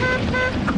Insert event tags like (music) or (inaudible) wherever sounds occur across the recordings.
あ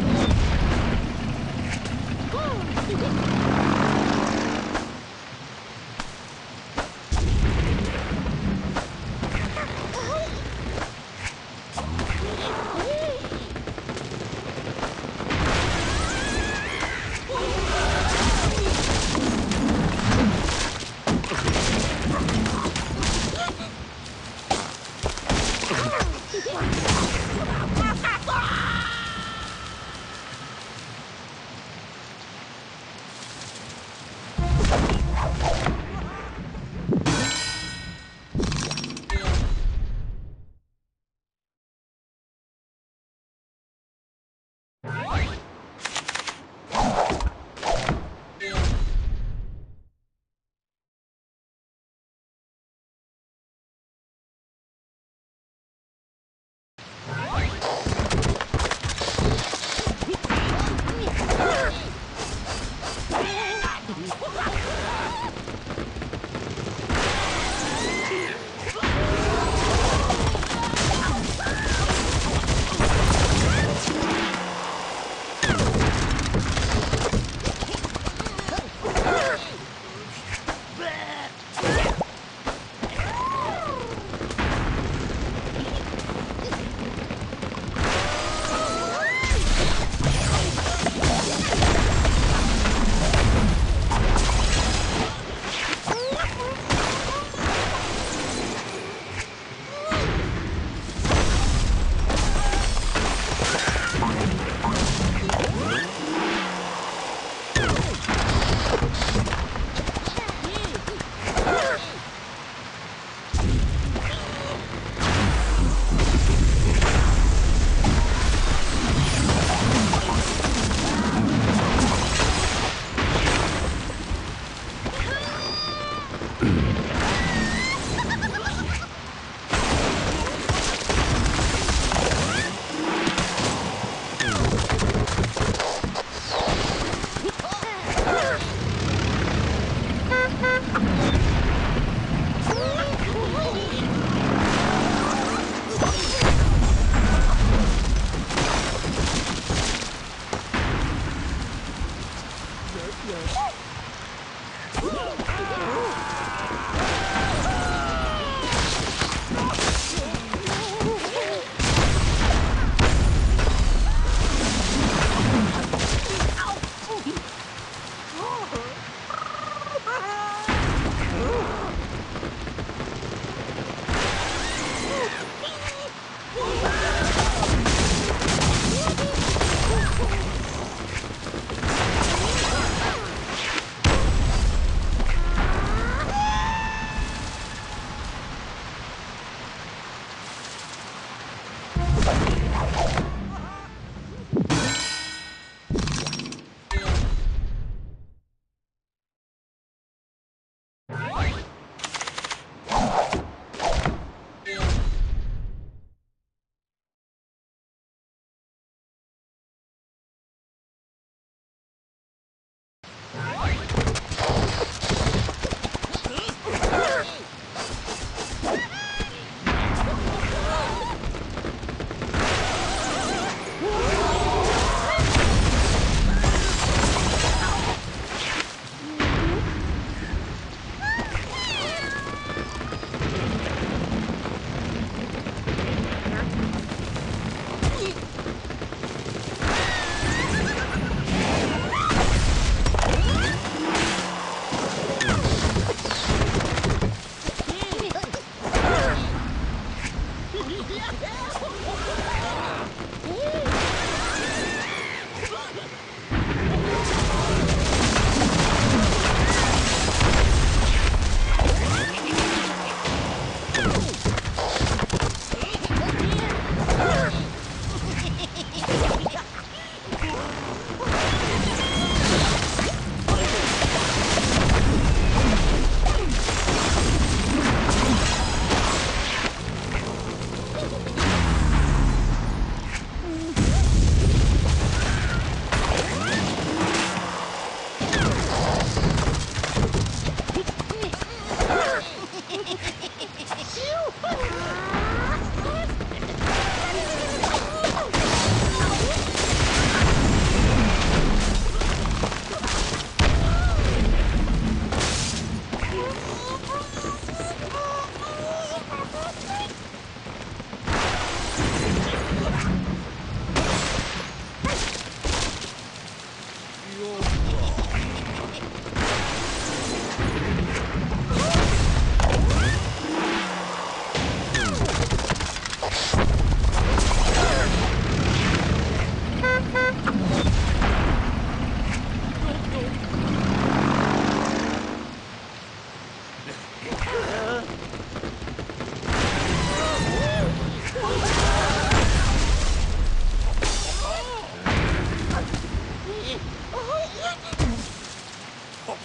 Yeah. (laughs)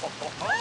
ho, ho, ho.